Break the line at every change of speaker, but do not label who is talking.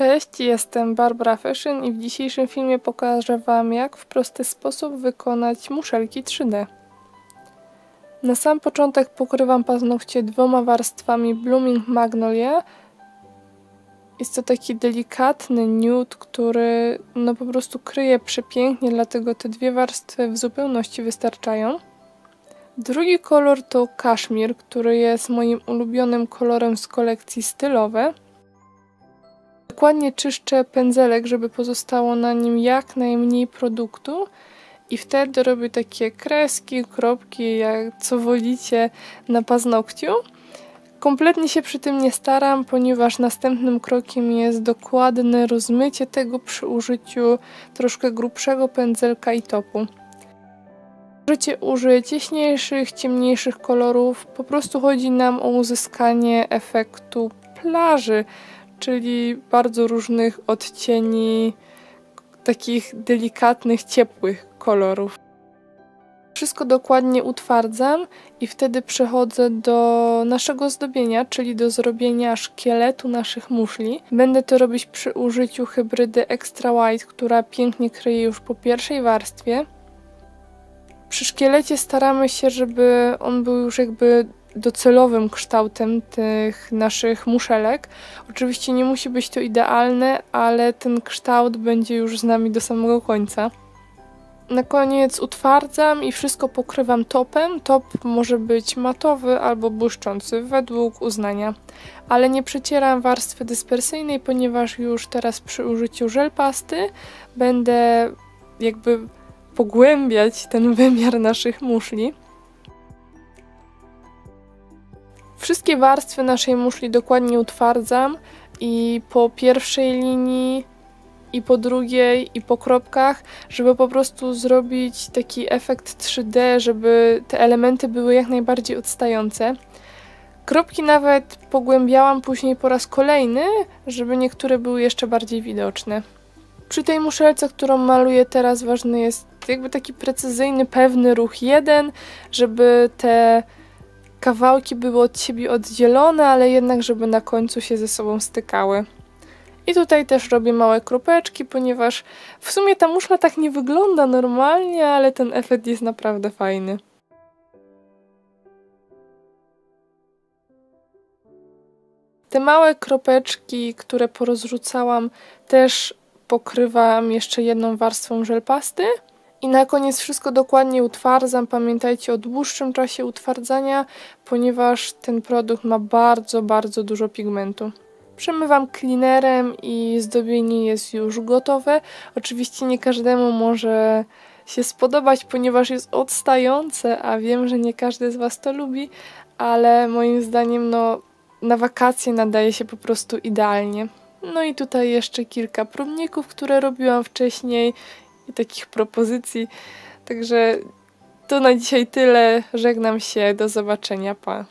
Cześć, jestem Barbara Fashion i w dzisiejszym filmie pokażę Wam jak w prosty sposób wykonać muszelki 3D. Na sam początek pokrywam paznokcie dwoma warstwami Blooming Magnolia. Jest to taki delikatny nude, który no po prostu kryje przepięknie, dlatego te dwie warstwy w zupełności wystarczają. Drugi kolor to kaszmir, który jest moim ulubionym kolorem z kolekcji stylowe. Dokładnie czyszczę pędzelek, żeby pozostało na nim jak najmniej produktu i wtedy robię takie kreski, kropki, jak co wolicie na paznokciu. Kompletnie się przy tym nie staram, ponieważ następnym krokiem jest dokładne rozmycie tego przy użyciu troszkę grubszego pędzelka i topu. Możecie użyć jaśniejszych, ciemniejszych kolorów. Po prostu chodzi nam o uzyskanie efektu plaży, czyli bardzo różnych odcieni takich delikatnych, ciepłych kolorów. Wszystko dokładnie utwardzam i wtedy przechodzę do naszego zdobienia, czyli do zrobienia szkieletu naszych muszli. Będę to robić przy użyciu hybrydy Extra White, która pięknie kryje już po pierwszej warstwie. Przy szkielecie staramy się, żeby on był już jakby docelowym kształtem tych naszych muszelek. Oczywiście nie musi być to idealne, ale ten kształt będzie już z nami do samego końca. Na koniec utwardzam i wszystko pokrywam topem. Top może być matowy albo błyszczący, według uznania. Ale nie przecieram warstwy dyspersyjnej, ponieważ już teraz przy użyciu żel pasty będę jakby pogłębiać ten wymiar naszych muszli. Wszystkie warstwy naszej muszli dokładnie utwardzam i po pierwszej linii i po drugiej i po kropkach, żeby po prostu zrobić taki efekt 3D, żeby te elementy były jak najbardziej odstające. Kropki nawet pogłębiałam później po raz kolejny, żeby niektóre były jeszcze bardziej widoczne. Przy tej muszelce, którą maluję teraz, ważny jest jakby taki precyzyjny, pewny ruch jeden, żeby te kawałki były od siebie oddzielone, ale jednak, żeby na końcu się ze sobą stykały. I tutaj też robię małe kropeczki, ponieważ w sumie ta muszla tak nie wygląda normalnie, ale ten efekt jest naprawdę fajny. Te małe kropeczki, które porozrzucałam, też pokrywam jeszcze jedną warstwą żel pasty. I na koniec wszystko dokładnie utwardzam. Pamiętajcie o dłuższym czasie utwardzania, ponieważ ten produkt ma bardzo, bardzo dużo pigmentu. Przemywam cleanerem i zdobienie jest już gotowe. Oczywiście nie każdemu może się spodobać, ponieważ jest odstające, a wiem, że nie każdy z Was to lubi, ale moim zdaniem no, na wakacje nadaje się po prostu idealnie. No i tutaj jeszcze kilka próbników, które robiłam wcześniej i takich propozycji. Także to na dzisiaj tyle. Żegnam się. Do zobaczenia. Pa.